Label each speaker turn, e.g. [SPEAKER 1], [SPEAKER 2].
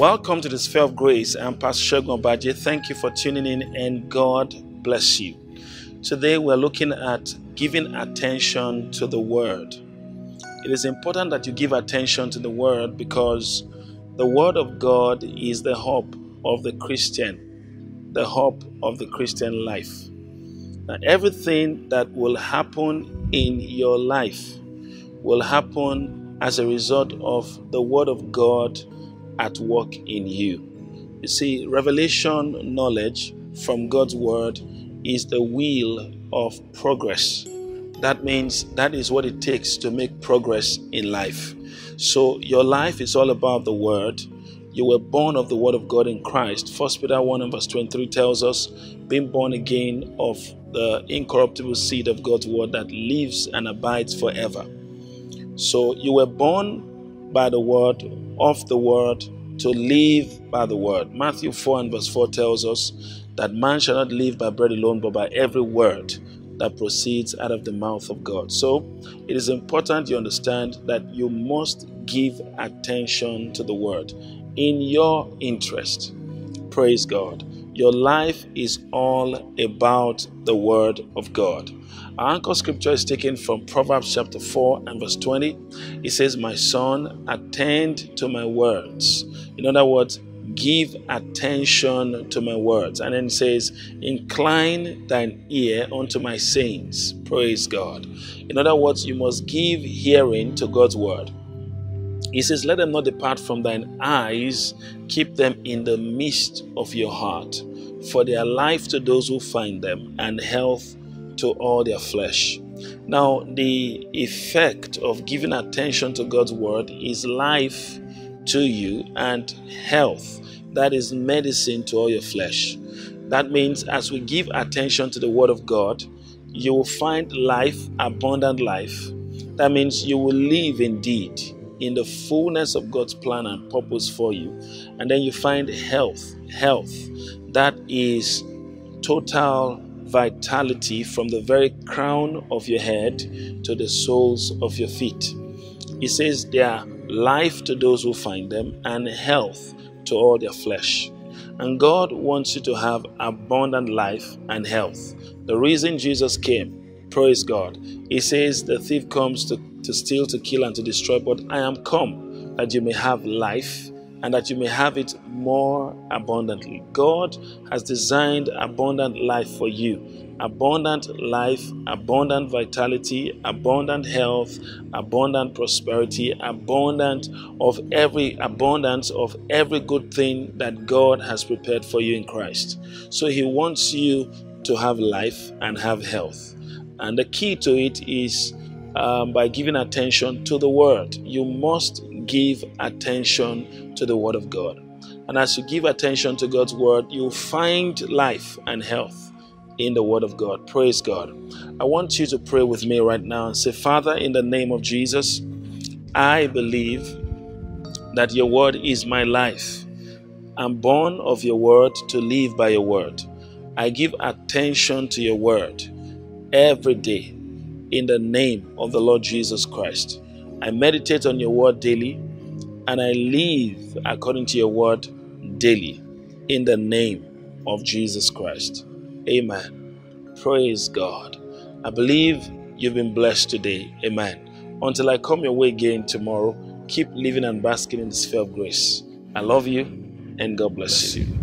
[SPEAKER 1] Welcome to the Sphere of Grace. I'm Pastor Segun Obadje. Thank you for tuning in and God bless you. Today we're looking at giving attention to the Word. It is important that you give attention to the Word because the Word of God is the hope of the Christian, the hope of the Christian life. Now, everything that will happen in your life will happen as a result of the Word of God at work in you. You see, revelation knowledge from God's word is the wheel of progress. That means that is what it takes to make progress in life. So your life is all about the word. You were born of the word of God in Christ. First Peter 1 and verse 23 tells us, being born again of the incorruptible seed of God's word that lives and abides forever. So you were born by the word, of the word, to live by the word. Matthew 4 and verse 4 tells us that man shall not live by bread alone, but by every word that proceeds out of the mouth of God. So it is important you understand that you must give attention to the word in your interest. Praise God. Your life is all about the word of God. Our anchor scripture is taken from Proverbs chapter 4 and verse 20. It says, My son, attend to my words. In other words, give attention to my words. And then it says, Incline thine ear unto my sayings. Praise God. In other words, you must give hearing to God's word. He says, Let them not depart from thine eyes, keep them in the midst of your heart, for their life to those who find them, and health to all their flesh. Now, the effect of giving attention to God's word is life to you and health. That is medicine to all your flesh. That means as we give attention to the word of God, you will find life, abundant life. That means you will live indeed in the fullness of God's plan and purpose for you. And then you find health, health that is total vitality from the very crown of your head to the soles of your feet. He says they are life to those who find them and health to all their flesh. And God wants you to have abundant life and health. The reason Jesus came, praise God, He says the thief comes to, to steal, to kill, and to destroy, but I am come that you may have life and that you may have it more abundantly. God has designed abundant life for you. Abundant life, abundant vitality, abundant health, abundant prosperity, abundant of every abundance of every good thing that God has prepared for you in Christ. So he wants you to have life and have health. And the key to it is um, by giving attention to the word. You must give attention to the word of God. And as you give attention to God's word, you'll find life and health in the word of God. Praise God. I want you to pray with me right now and say, Father, in the name of Jesus, I believe that your word is my life. I'm born of your word to live by your word. I give attention to your word every day in the name of the Lord Jesus Christ. I meditate on your word daily and I live according to your word daily in the name of Jesus Christ. Amen. Praise God. I believe you've been blessed today. Amen. Until I come your way again tomorrow, keep living and basking in the sphere of grace. I love you and God bless you.